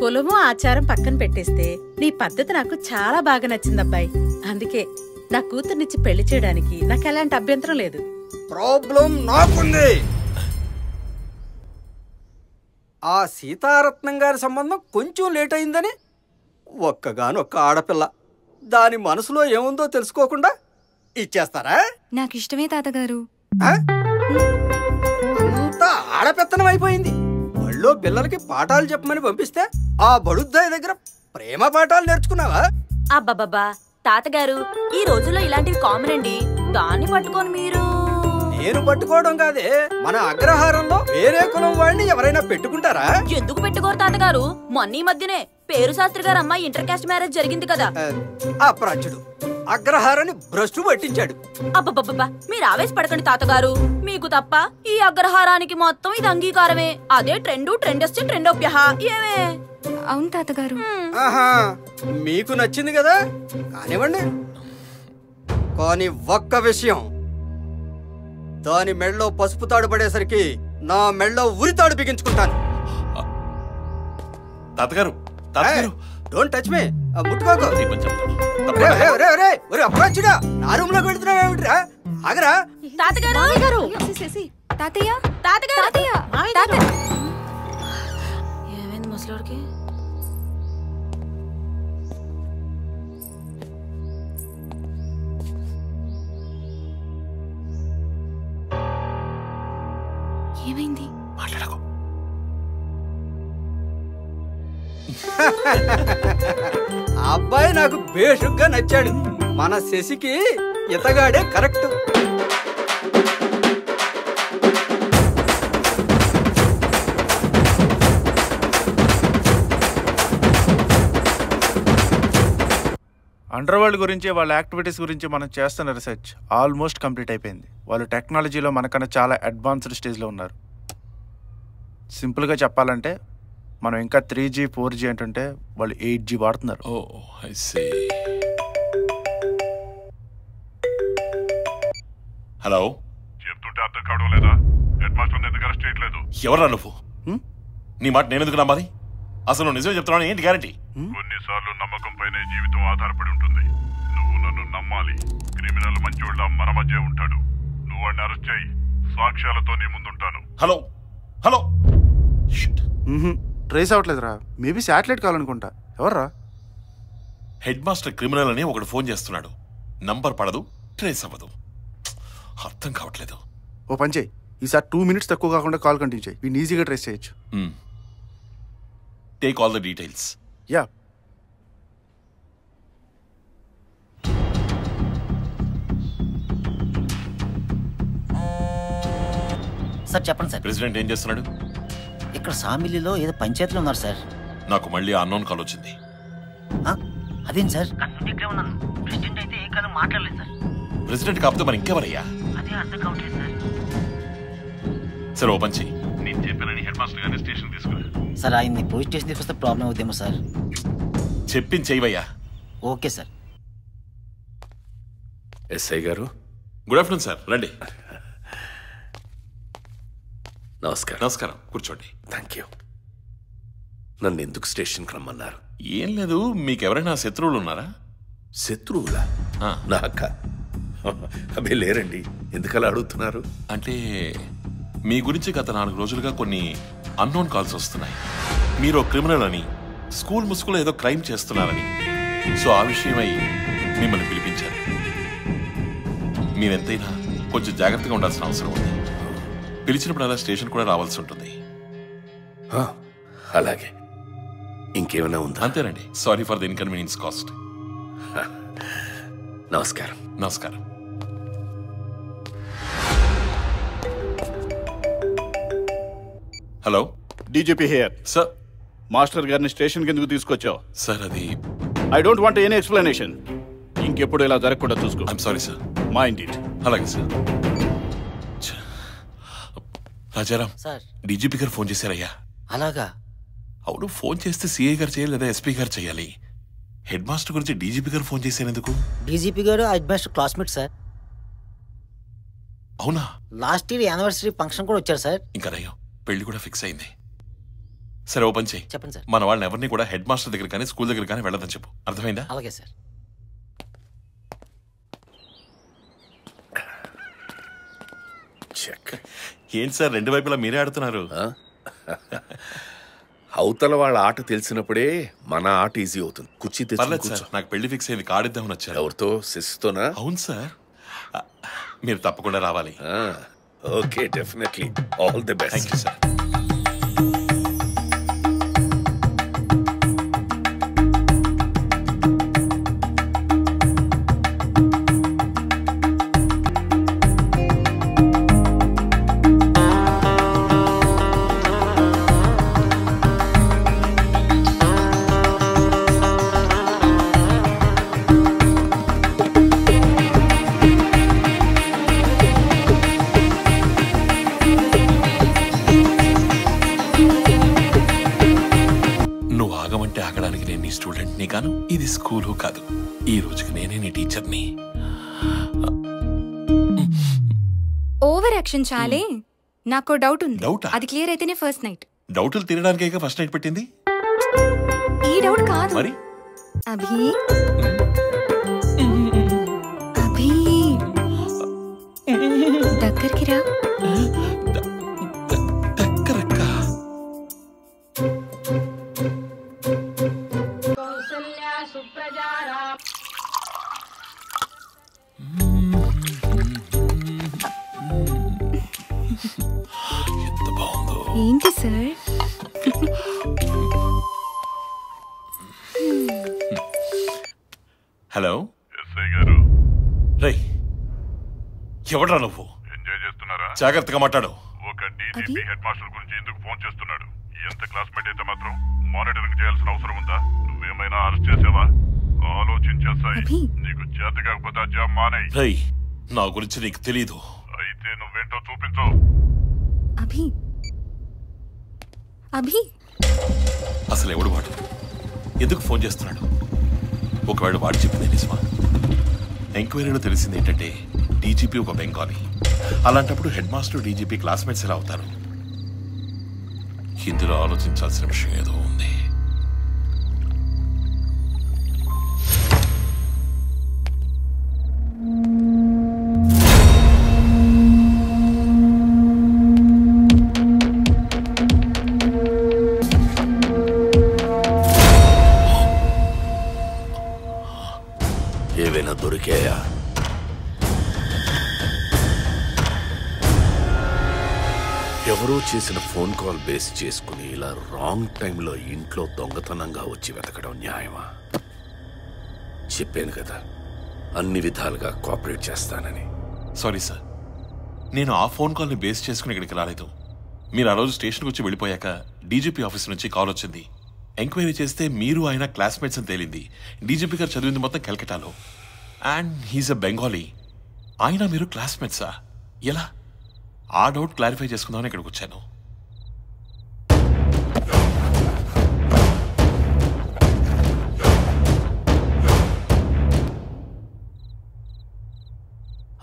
కులము ఆచారం పక్కన పెట్టేస్తే నీ పద్ధతి నాకు చాలా బాగా నచ్చిందబ్బాయి. అందుకే నా కూతుర్నిచ్చి పెళ్ళి చేయడానికి నాకు ఎలాంటి అభ్యంతరం లేదు. ప్రాబ్లం నాకుంది. ఆ సీతారత్నం గారి సంబంధం కొంచెం లేట్ అయిందని ఒక్కగానొక్క ఆడపిల్ల. దాని మనసులో ఏముందో తెలుసుకోకుండా ఇచ్చేస్తారా? నాకు ఇష్టమే తాతగారు. ఆ? అంతా ఆడపెత్తనం అయిపోయింది. బళ్ళో పిల్లలకి పాఠాలు చెప్పమని పంపిస్తే ఆ బడుద్దాయి దగ్గర ప్రేమ పాఠాలు నేర్చుకున్నావా? అబ్బబ్బబ్బా తాతగారు ఈ రోజుల్లో ఇలాంటివి కామన్ అండి. దాన్ని పట్టుకొని మీరు. నేను పట్టుకోవడం కాదే మన అగ్రహారంలో వేరే కులం వాడిని ఎవరైనా పెట్టుకుంటారా? ఎందుకు పెట్టుకోరు తాతగారు? మొన్న ఈ మధ్యనే పేరు శాస్త్రి గారు అమ్మాయి ఇంటర్ కాస్ట్ మ్యారేజ్ జరిగింది కదా అప్రాచ్యుడు అగ్రహారాన్ని భ్రష్టు పట్టించాడు. అబ్బబ్బబ్బా మీరు ఆవేశపడకండి తాతగారు. మీకు తప్ప ఈ అగ్రహారానికి మొత్తం ఇది అంగీకారమే. అదే ట్రెండు ట్రెండెస్ట్ ట్రెండోప్యహ. ఏమే? అవును తాతగారు. ఆహా మీకు నచ్చింది కదా? కానివ్వండి. కానీ ఒక్క విషయం. దాని మెళ్ళలో పసుపు తాడు పడేసరికి నా మెళ్ళలో ఉరి తాడు బిగించుకుంటాను. తాతగారు డోంట్ టచ్ మీ ముట్టుకోకు. దీపం చెప్తాను రే, రే, రే, రే, ఒరే అప్రాచ్యుడా నా రూమ్లోకి వెళ్తున్నావు ఏమిట్రా? ఆగరా. తాతగారు! తాతయ్య? తాతగారు! తాతయ్య! ఏమైంది ముసలోడికి? నాకు బేషుగ్గా నచ్చాడు. మన శశికి ఇతగాడే కరెక్ట్. అండర్ వరల్డ్ గురించి వాళ్ళ యాక్టివిటీస్ గురించి మనం చేస్తున్న రీసెర్చ్ ఆల్మోస్ట్ కంప్లీట్ అయిపోయింది. వాళ్ళు టెక్నాలజీలో మనకన్నా చాలా అడ్వాన్స్డ్ స్టేజ్లో ఉన్నారు. సింపుల్గా చెప్పాలంటే మనం ఇంకా త్రీ జీ ఫోర్ జీ అంటుంటే వాళ్ళు ఎయిట్ జీ వాడుతున్నారు. ఓ ఐ సీ హలో చెప్తుంటే అర్థం కావడం లేదా? హెడ్ మాస్టర్ ఎందుకు అరెస్ట్ చేయట్లేదు ఎవరా నువ్వు? హ్మ్? నీ మాట నేను ఎందుకు నమ్మాలి? అసలు నువ్వు నిజమే చెప్తున్నాను ఏంటి గ్యారంటీ కొన్నిసార్లు నమ్మకం పైన జీవితం ఆధారపడి ఉంటుంది. నువ్వు నన్ను నమ్మాలి. క్రిమినల్ మంచోళ్ళ మన మధ్య ఉంటాడు. నువ్వు వాడిని అరెస్ట్ చేయి. సాక్ష్యాలతో నీ ముందుంటాను. హలో హలో ట్రేస్ అవ్వట్లేదురా. మేబీ శాటిలైట్ కావాలనుకుంటా. ఎవర్రా? హెడ్ మాస్టర్ క్రిమినల్ అని ఒకడు ఫోన్ చేస్తున్నాడు. నంబర్ పడదు ట్రేస్ అవ్వదు. అర్థం కావట్లేదు. ఓ పని చేయి. ఈసారి టూ మినిట్స్ తక్కువ కాకుండా కాల్ కంటిన్యూ చేయి. వీడిని ఈజీగా ట్రేస్ చేయొచ్చు. Take all the details yeah. Sir చెప్పండి సార్. ప్రెసిడెంట్ ఏం చేస్తున్నాడు? ఇక్కడ సామిలిలో ఏదో పంచాయతీలో ఉన్నారు సార్. నాకు మళ్ళీ అన్నోన్ కాల్ వచ్చింది. ఆ, అదేం సార్? ఇక్కడే ఉన్నాను. ప్రెసిడెంట్ అయితే ఏ కాలం మాట్లాడలేదు సార్. ప్రెసిడెంట్ కాకపోతే మరి ఇంకెవరయ్యా? అదే అర్థం కావట్లేదు సార్. సరే ఓ పంచి నేను చెప్పానని హెడ్ మాస్టర్ గారిని స్టేషన్ తీసుకురా. సార్ ఆయన్ని పోలీస్ స్టేషన్ తీసుకొస్తే ప్రాబ్లం అవుద్దేమో సార్. చెప్పింది చేయవయ్యా ఓకే సార్. ఎస్ఐ గారు? గుడ్ ఆఫ్టర్నూన్ సార్ రండి. నమస్కారం. నమస్కారం. కూర్చోండి. థ్యాంక్ యూ నన్ను ఎందుకు స్టేషన్కి రమ్మన్నారు? ఏం లేదు మీకు ఎవరైనా శత్రువులు? ఉన్నారా శత్రువులా ఆ. నాక? అబ్బే లేరండి. ఎందుకలా అడుగుతున్నారు? అంటే మీ గురించి గత నాలుగు రోజులుగా కొన్ని అన్నోన్ కాల్స్ వస్తున్నాయి. మీరు క్రిమినల్ అని స్కూల్ ముసుగులో ఏదో క్రైమ్ చేస్తున్నారని. సో ఆ విషయమై మిమ్మల్ని పిలిపించారు మీరెంతైనా కొంచెం జాగ్రత్తగా ఉండాల్సిన అవసరం ఉంది. పిలిచినప్పుడు అలా స్టేషన్ కూడా రావాల్సి ఉంటుంది. అలాగే. ఇంకేమైనా ఉందా? అంతేనండి. Sorry for the inconvenience caused. నమస్కారం. నమస్కారం. Hello? DGP here. Sir. Master గారిని స్టేషన్కి ఎందుకు తీసుకొచ్చావు. సార్ అది I don't want any explanation ఇంకెప్పుడు ఇలా జరగకుండా చూసుకో. I'm sorry sir mind it అలాగే సార్. రాజారాం సార్. డీజీపీ గారు ఫోన్ చేశారయ్యా. అలాగా? అవును ఫోన్ చేస్తే సిఐ గారు చేయాలి లేదా ఎస్పీ గారు చేయాలి. హెడ్ మాస్టర్ గురించి డీజీపీ గారు ఫోన్ చేసేందుకు? డీజీపీ గారు హెడ్ మాస్టర్ క్లాస్మేట్ సార్. అవునా? లాస్ట్ ఇయర్ యానివర్సరీ ఫంక్షన్ కూడా వచ్చారు సార్. ఇంకా నయ్యం పెళ్ళి కూడా ఫిక్స్ అయింది. సరే ఓ పని చేయి. చెప్పండి సార్. మన వాళ్ళని ఎవరిని కూడా హెడ్ మాస్టర్ దగ్గర కానీ స్కూల్ దగ్గర కానీ వెళ్ళదని చెప్పు. అర్థమైందా? అలాగే సార్. చెక్. ఏంటి సార్ రెండు వైపులా మీరే ఆడుతున్నారు? అవతల వాళ్ళ ఆట తెలిసినప్పుడే మన ఆట ఈజీ అవుతుంది. కుర్చీ తెచ్చి నాకు పెళ్ళి ఫిక్స్ అయింది కార్డు ఇద్దామని వచ్చారు. ఎవరితో? సిస్తోనా అవును సార్. మీరు తప్పకుండా రావాలి. Okay definitely all the best thank you sir school కాదు. ఈ రోజుకి నేనే నీ టీచర్ని. ఓవర్ యాక్షన్ చాలే. నాకు డౌట్ ఉంది. డౌటా? అది క్లియర్ అయితేనే ఫస్ట్ నైట్. డౌట్లు తినడానికే ఫస్ట్ నైట్ పెట్టింది? ఈ డౌట్ కాదు. మరి? అభి. అభి. దగ్గరికి రా. ఎంత బాగుందో ఏంటి సార్? హలో? ఎస్ఐ గారు. రై ఎవడ్రా నువ్వు? ఎంజాయ్ చేస్తున్నారా? జాగ్రత్తగా మాట్లాడు. ఒక డీజీపీ హెడ్ మాస్టర్ గురించి ఎందుకు ఫోన్ చేస్తున్నాడు? ఎంత క్లాస్మేట్ అయితే మాత్రం మానిటరింగ్ చేయాల్సిన అవసరం ఉందా? నువ్వేమైనా అరెస్ట్ చేసావా? ఆలోచించేస్తాయి. నీకు చేత కాకపోతే ఆ జాబ్ మానేయ్. రై నా గురించి నీకు తెలీదు. అయితే నువ్వేంటో చూపించు. అభి. అభి. అసలు ఎవడు వాడు? ఎందుకు ఫోన్ చేస్తున్నాడు? ఒకవేళ వాడు చెప్పింది నిజమా? ఎంక్వైరీలో తెలిసింది ఏంటంటే డీజీపీ ఒక బెంగాలీ. అలాంటప్పుడు హెడ్ మాస్టర్ డీజీపీ క్లాస్మేట్స్ ఎలా అవుతారు? ఇందులో ఆలోచించాల్సిన విషయం ఏదో ఉంది. చేసిన ఫోన్ కాల్ బేస్ చేసుకుని ఇలా రాంగ్ టైంలో ఇంట్లో దొంగతనంగా వచ్చి వెతకడం న్యాయమా? చెప్పాను కదా అన్ని విధాలుగా కోఆపరేట్ చేస్తానని. Sorry sir. నేను ఆ ఫోన్ కాల్ని బేస్ చేసుకుని ఇక్కడికి రాలేదు. మీరు ఆ రోజు స్టేషన్కి వచ్చి వెళ్ళిపోయాక డీజీపీ ఆఫీస్ నుంచి కాల్ వచ్చింది. ఎంక్వైరీ చేస్తే మీరు ఆయన క్లాస్మేట్స్ అని తేలింది. డీజీపీ గారు చదివింది మొత్తం కలకటాలో. And he's a Bengali. ఆయన మీరు క్లాస్మేట్సా? ఎలా? ఆ డౌట్ క్లారిఫై చేసుకుందామని ఇక్కడికి వచ్చాను.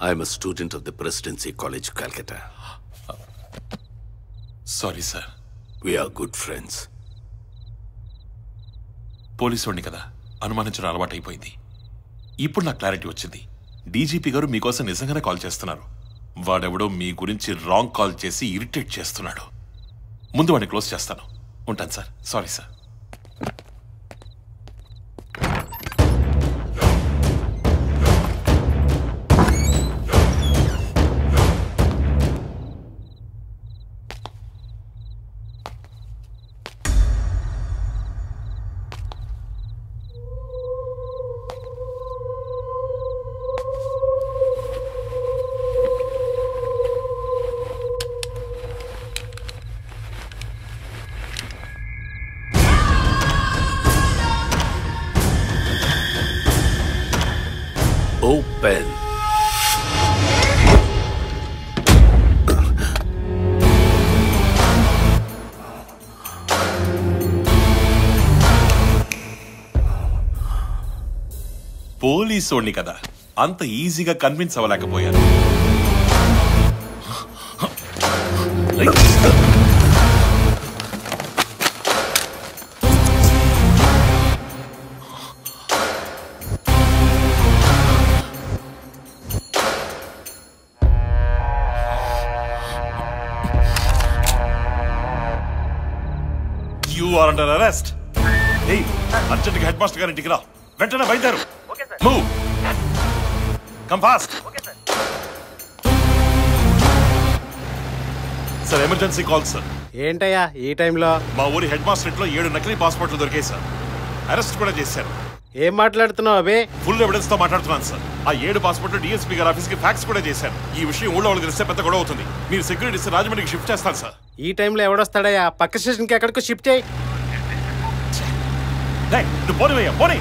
I'm student of the Presidency College Calcutta sorry sir we are good friends police వాడిని కదా అనుమానించడం అలవాటు అయిపోయింది ఇప్పుడు నాకు క్లారిటీ వచ్చింది. డీజీపీ గారు మీకోసం నిజంగానే కాల్ చేస్తున్నారు. వాడెవడో మీ గురించి రాంగ్ కాల్ చేసి ఇరిటేట్ చేస్తున్నాడు. ముందు వాడిని క్లోజ్ చేస్తాను. ఉంటాను సార్. సారీ సార్ ఓపెన్ పోలీసోడిని కదా. అంత ఈజీగా convince అవ్వలేకపోయాను. You are under arrest. ఏయ్ అర్జెంట్గా హెడ్ మాస్టర్ గారి ఇంటికి రా. వెంటనే బయలుదేరు. Move come fast sir. Emergency call sir ఏంటయ్యా ఈ టైంలో? మా ఊరి హెడ్ మాస్టర్ ఇంట్లో ఏడు నకిలీ పాస్పోర్ట్లు దొరికాయి సార్ అరెస్ట్ కూడా చేశారు. ఏం మాట్లాడుతున్నావు అబే ఫుల్ ఎవిడెన్స్తో మాట్లాడుతున్నాను సార్ ఆ ఏడు పాస్పోర్ట్ డిఎస్పీ గారి ఆఫీస్కి ఫ్యాక్స్ కూడా చేశారు. ఈ విషయం ఊళ్ళో వాళ్ళకి తెలిస్తే పెద్ద గొడవ అవుతుంది. మీరు సెక్యూరిటీ ఇస్తే రాజమండ్రికి షిఫ్ట్ చేస్తాను సార్ ఈ టైంలో ఎవడొస్తాడయ్యా? పక్క స్టేషన్కి ఎక్కడికో షిఫ్ట్ చేయి. పోనీ పోనీ.